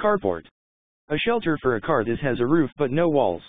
Carport. A shelter for a car this has a roof but no walls.